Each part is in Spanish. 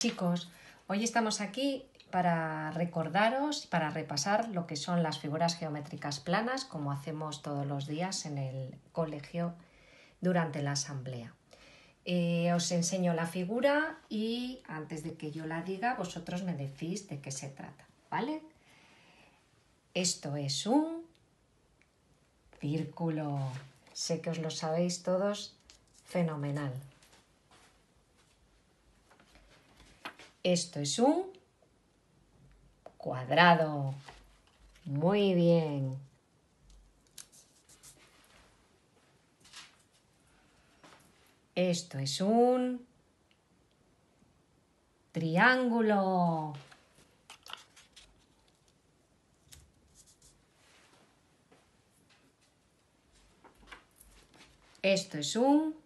Chicos, hoy estamos aquí para recordaros, para repasar lo que son las figuras geométricas planas, como hacemos todos los días en el colegio durante la asamblea. Eh, os enseño la figura y antes de que yo la diga, vosotros me decís de qué se trata, ¿vale? Esto es un círculo. Sé que os lo sabéis todos fenomenal. Esto es un cuadrado. Muy bien. Esto es un triángulo. Esto es un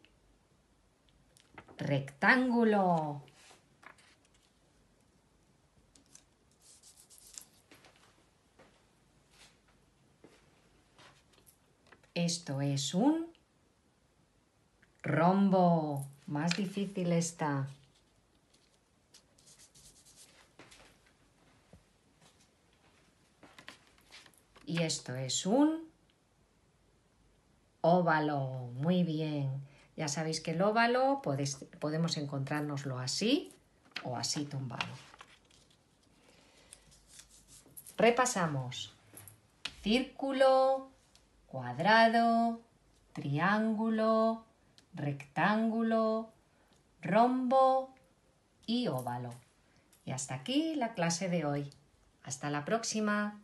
rectángulo. Esto es un rombo. Más difícil está. Y esto es un óvalo. Muy bien. Ya sabéis que el óvalo podemos encontrárnoslo así o así tumbado. Repasamos. Círculo, cuadrado, triángulo, rectángulo, rombo y óvalo. Y hasta aquí la clase de hoy. Hasta la próxima.